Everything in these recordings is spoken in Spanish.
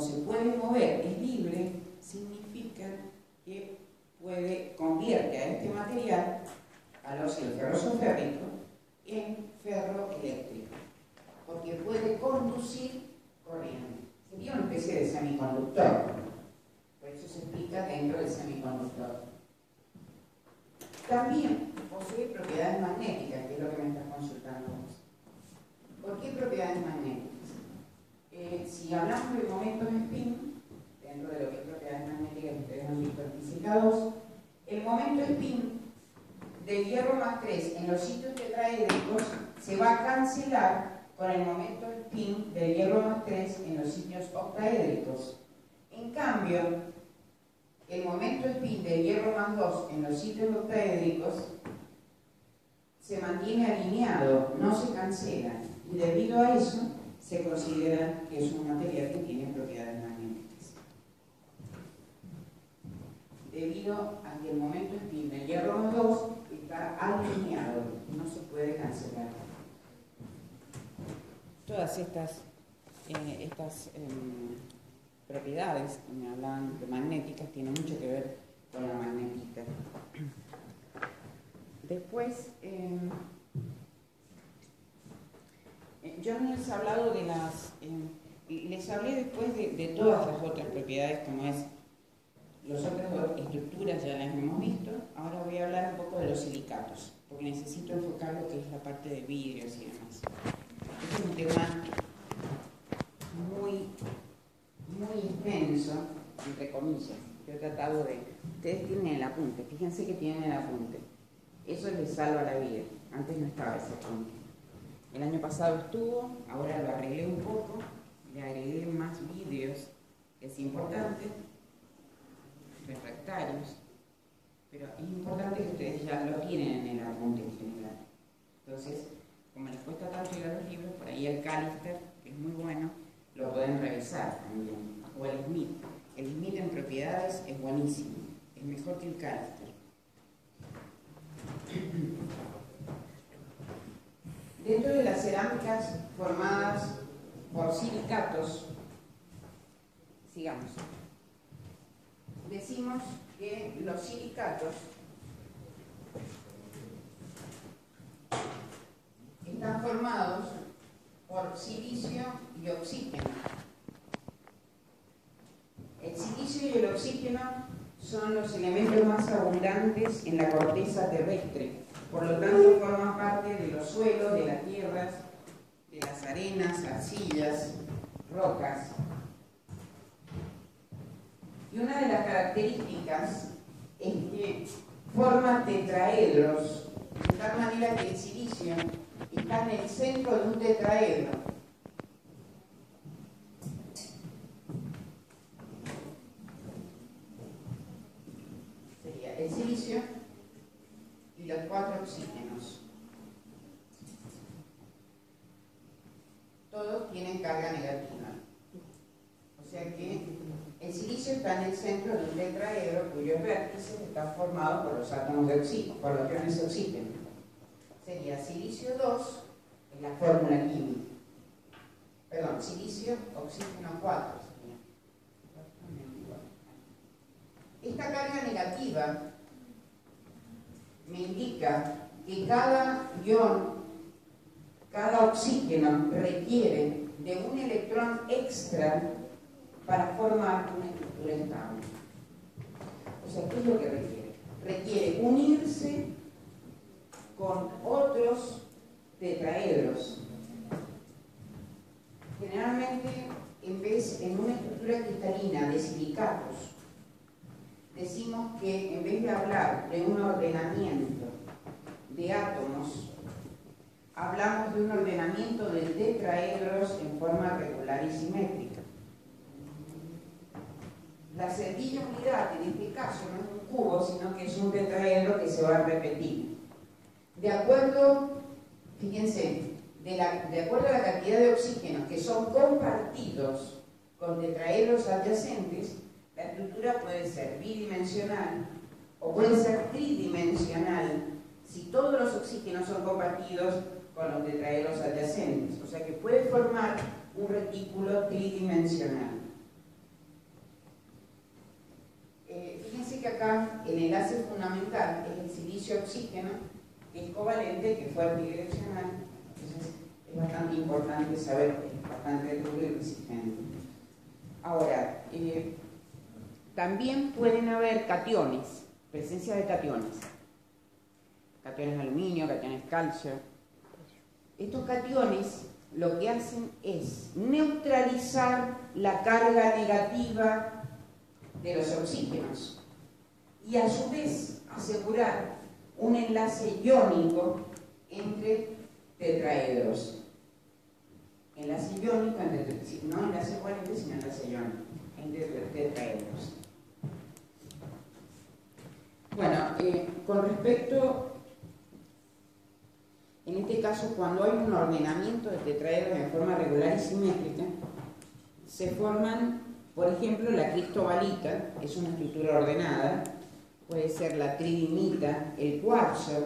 se puede mover, es libre, significa que puede, convierte a este material, a los ferroso férrico, en ferro eléctrico, porque puede conducir corriente. Sería una especie de semiconductor, por eso se explica dentro del semiconductor. También posee propiedades magnéticas, que es lo que me estás consultando ¿Por qué propiedades magnéticas? Si hablamos de momentos spin, dentro de lo que es propiedades magnéticas que ustedes han visto anticipados, el momento spin del hierro más 3 en los sitios tetraédricos se va a cancelar con el momento spin del hierro más 3 en los sitios octaédricos. En cambio, el momento spin del hierro más 2 en los sitios octaédricos se mantiene alineado, no se cancela. Y debido a eso, se considera que es un material que tiene propiedades magnéticas. Debido a que el momento spin del hierro más 2 está alineado, no se puede cancelar. Todas estas, eh, estas em, propiedades que me hablan de magnéticas tienen mucho que ver con la magnética. Después, em, yo les he hablado de las, em, les hablé después de, todas las otras propiedades como es las otras estructuras ya las hemos visto, ahora voy a hablar un poco de los silicatos, porque necesito enfocar lo que es la parte de vidrios y demás. Este es un tema muy, muy intenso, entre comillas. Yo he tratado de... Ustedes tienen el apunte, fíjense que tienen el apunte. Eso les salva la vida. Antes no estaba ese apunte. El año pasado estuvo, ahora lo arreglé un poco, le agregué más vidrios, es importante refractarios, pero es importante que ustedes ya lo tienen en el apunte en general. Entonces, como les cuesta tanto llegar a los libros, por ahí el Calister, que es muy bueno, lo pueden revisar también. O el Smith. El Smith en propiedades es buenísimo, es mejor que el Calister. Dentro de las cerámicas formadas por silicatos, sigamos decimos que los silicatos están formados por silicio y oxígeno. El silicio y el oxígeno son los elementos más abundantes en la corteza terrestre, por lo tanto forman parte de los suelos, de las tierras, de las arenas, arcillas, rocas, y una de las características es que forma tetraedros, de tal manera que el silicio está en el centro de un tetraedro. Sería el silicio y los cuatro oxígenos. Todos tienen carga negativa. O sea que el silicio está en el centro de un tetraedro cuyos vértices están formados por los átomos de oxígeno, por los iones de oxígeno. Sería silicio 2 en la fórmula química. Perdón, silicio, oxígeno 4 Esta carga negativa me indica que cada ion, cada oxígeno requiere de un electrón extra para formar una estructura estable. O sea, ¿qué es lo que requiere? Requiere unirse con otros tetraedros. Generalmente, en vez, en una estructura cristalina de silicatos, decimos que en vez de hablar de un ordenamiento de átomos, hablamos de un ordenamiento de tetraedros en forma regular y simétrica. La cerdilla unidad en este caso no es un cubo, sino que es un tetraedro que se va a repetir. De acuerdo, fíjense, de, de acuerdo a la cantidad de oxígenos que son compartidos con tetraedros adyacentes, la estructura puede ser bidimensional o puede ser tridimensional si todos los oxígenos son compartidos con los tetraedros adyacentes, o sea que puede formar un retículo tridimensional. Eh, fíjense que acá el enlace fundamental es el silicio-oxígeno, que es covalente, que fue fuerte y direccional, entonces es bastante importante saber que es bastante duro y resistente. Ahora, eh, también pueden haber cationes, presencia de cationes, cationes de aluminio, cationes calcio, estos cationes lo que hacen es neutralizar la carga negativa de los oxígenos y a su vez asegurar un enlace iónico entre tetraedros. Enlace iónico, entre, no enlace covalente, sino enlace iónico entre tetraedros. Bueno, eh, con respecto, en este caso, cuando hay un ordenamiento de tetraedros en forma regular y simétrica, se forman, por ejemplo, la cristobalita, es una estructura ordenada, puede ser la tridimita, el cuarzo,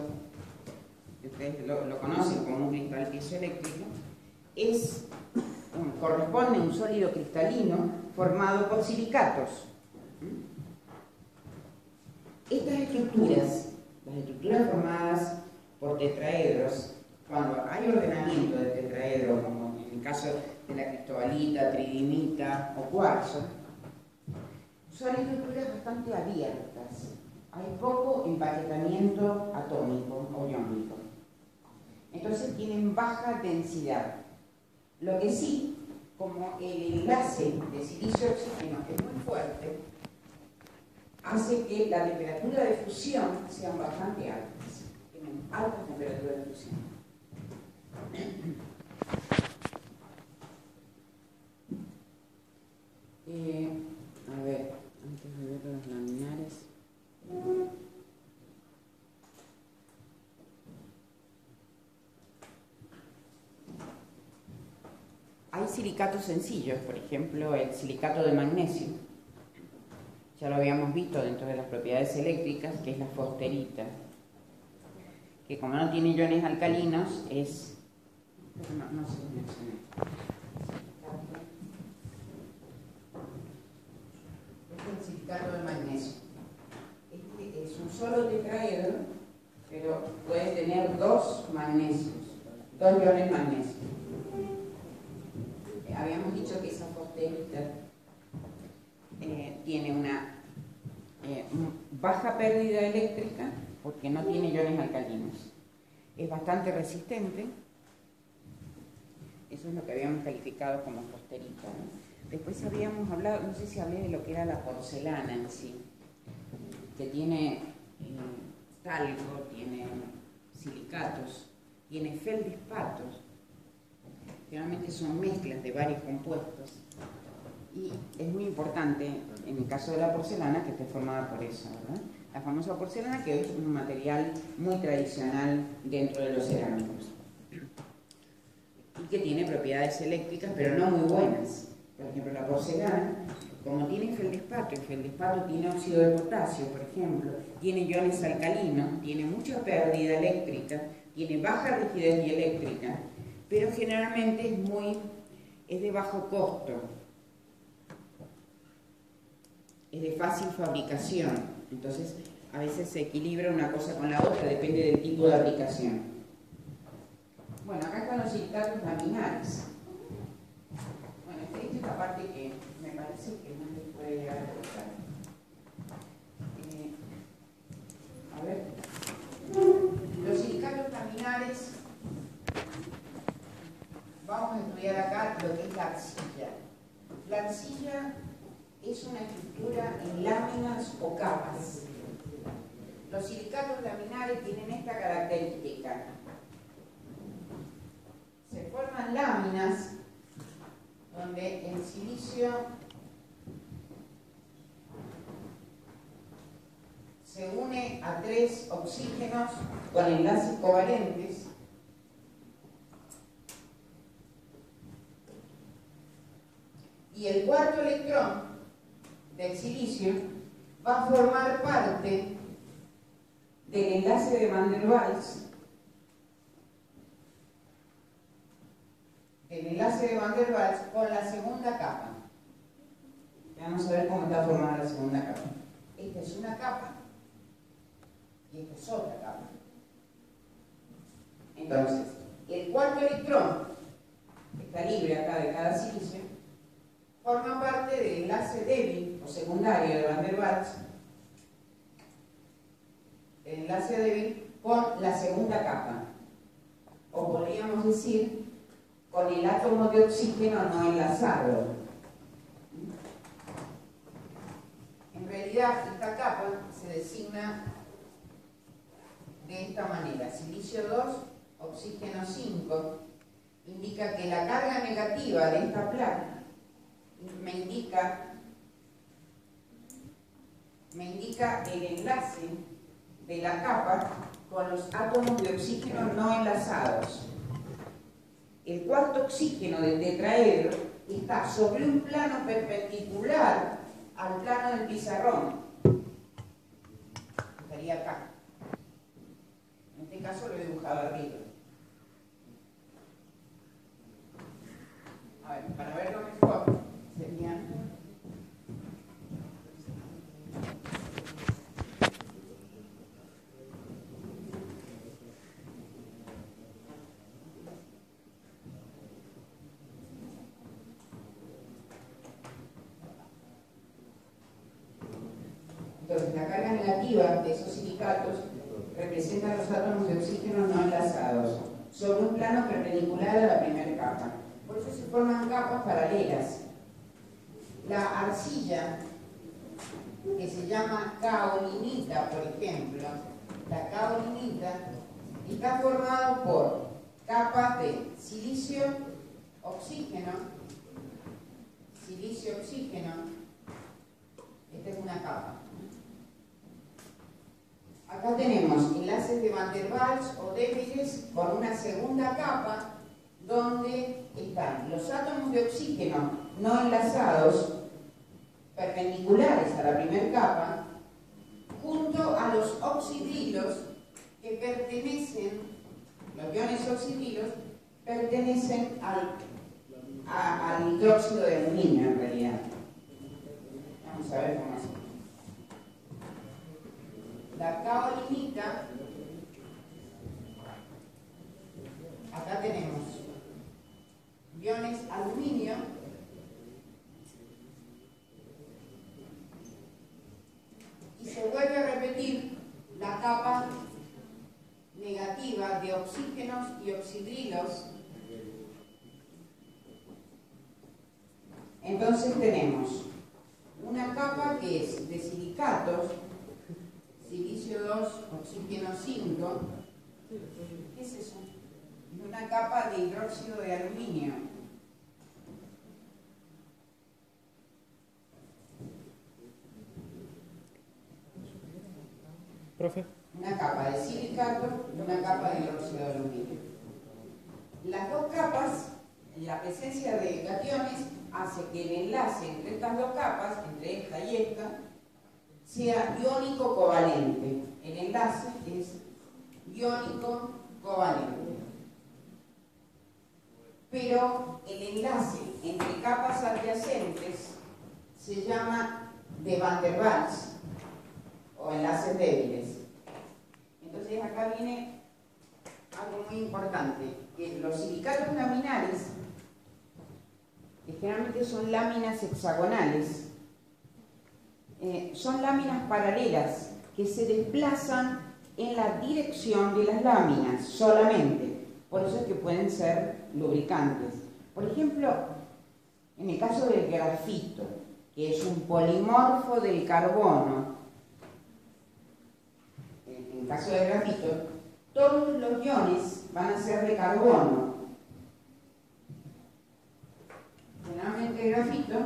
ustedes lo, conocen como un cristal piezoeléctrico, es, corresponde a un sólido cristalino formado por silicatos. Estas estructuras, las estructuras formadas por tetraedros, cuando hay ordenamiento de tetraedros, como en el caso de la cristobalita, tridimita o cuarzo, son estructuras bastante abiertas. Hay poco empaquetamiento atómico o iónico. Entonces tienen baja densidad. Lo que sí, como el enlace de silicio-oxígeno es muy fuerte, hace que la temperatura de fusión sea bastante altas. Tienen altas temperaturas de. Eh, a ver, antes de ver los laminares. Hay silicatos sencillos, por ejemplo, el silicato de magnesio ya lo habíamos visto dentro de las propiedades eléctricas, que es la fosterita, que como no tiene iones alcalinos, es... No, no es el silicato de magnesio. Este es un solo tetraedro, pero puede tener dos magnesios, dos iones magnesios. Eh, habíamos dicho que esa fosterita eh, tiene una eh, baja pérdida eléctrica porque no tiene iones alcalinos. Es bastante resistente. Eso es lo que habíamos calificado como fosterita. Después habíamos hablado, no sé si hablé de lo que era la porcelana en sí, que tiene eh, talco, tiene silicatos, tiene feldespatos. Generalmente son mezclas de varios compuestos y es muy importante, en el caso de la porcelana, que esté formada por eso, ¿verdad? La famosa porcelana, que es un material muy tradicional dentro de los cerámicos. Y que tiene propiedades eléctricas, pero no muy buenas. Por ejemplo, la porcelana, como tiene feldespato, el feldespato tiene óxido de potasio, por ejemplo, tiene iones alcalinos, tiene mucha pérdida eléctrica, tiene baja rigidez dieléctrica, pero generalmente es muy es de bajo costo, es de fácil fabricación, entonces a veces se equilibra una cosa con la otra, depende del tipo de aplicación. Bueno, acá están los silicatos laminares. Bueno, esta es la parte que me parece que no les puede llegar a gustar. Eh, a ver, los silicatos laminares, vamos a estudiar acá lo que es la arcilla. La arcilla es una estructura en láminas o capas. Los silicatos laminares tienen esta característica. Se forman láminas donde el silicio se une a tres oxígenos con enlaces covalentes y el cuarto electrón del silicio va a formar parte del enlace de Van der Waals, el enlace de Van der Waals con la segunda capa. Vamos a ver cómo está formada la segunda capa. Esta es una capa y esta es otra capa. Entonces, el cuarto electrón, está libre acá de cada silicio, forma parte del enlace débil o secundario de Van der Waals, el enlace débil con la segunda capa, o podríamos decir con el átomo de oxígeno no enlazado. En realidad, esta capa se designa de esta manera, silicio 2, oxígeno 5, indica que la carga negativa de esta placa me indica, me indica el enlace de la capa con los átomos de oxígeno no enlazados. El cuarto oxígeno del tetraedro está sobre un plano perpendicular al plano del pizarrón. Estaría acá. En este caso lo he dibujado arriba. A ver, para verlo mejor, serían Entonces, la carga negativa de esos silicatos representa los átomos de oxígeno no enlazados sobre un plano perpendicular a la primera capa. Por eso se forman capas paralelas. La arcilla, que se llama caolinita, por ejemplo, la caolinita está formada por capas de silicio, oxígeno, silicio, oxígeno, esta es una capa. Acá tenemos enlaces de Van der Waals o débiles con una segunda capa donde están los átomos de oxígeno no enlazados perpendiculares a la primera capa junto a los oxidrilos que pertenecen, los iones oxidrilos pertenecen al, al hidróxido de aluminio en realidad. Vamos a ver cómo la caolinita, acá tenemos iones aluminio, y se vuelve a repetir la capa negativa de oxígenos y oxidrilos. Entonces tenemos una capa que es de silicatos, silicio 2, oxígeno 5. ¿Qué es eso? Es una capa de hidróxido de aluminio. Profe. Una capa de silicato y una capa de hidróxido de aluminio. Las dos capas, la presencia de cationes hace que el enlace entre estas dos capas, entre esta y esta, sea iónico covalente. El enlace es iónico covalente. Pero el enlace entre capas adyacentes se llama de Van der Waals o enlaces débiles. Entonces acá viene algo muy importante, que los silicatos laminares, que generalmente son láminas hexagonales, eh, son láminas paralelas que se desplazan en la dirección de las láminas solamente. Por eso es que pueden ser lubricantes. Por ejemplo, en el caso del grafito, que es un polimorfo del carbono, en el caso del grafito, todos los iones van a ser de carbono. Generalmente el grafito,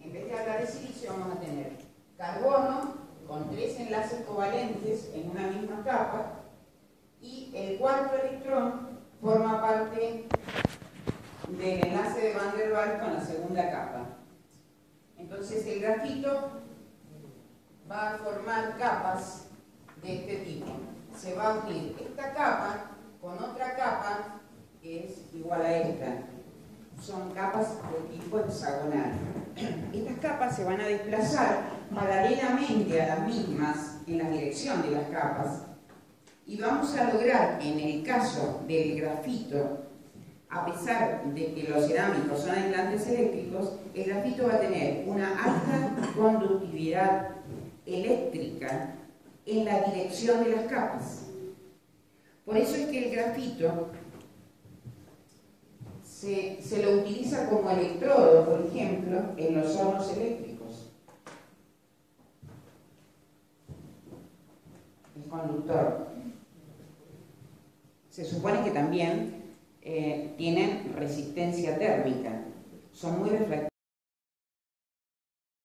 en vez de hablar de silicio, vamos a tener carbono con tres enlaces covalentes en una misma capa y el cuarto electrón forma parte del enlace de Van der Waals con la segunda capa. Entonces el grafito va a formar capas de este tipo. Se va a unir esta capa con otra capa que es igual a esta. Son capas de tipo hexagonal. Estas capas se van a desplazar paralelamente a las mismas en la dirección de las capas Y vamos a lograr en el caso del grafito, a pesar de que los cerámicos son aislantes eléctricos, el grafito va a tener una alta conductividad eléctrica en la dirección de las capas. Por eso es que el grafito se, se lo utiliza como electrodo, por ejemplo, en los hornos eléctricos. El conductor. Se supone que también eh, tienen resistencia térmica, son muy refractivos.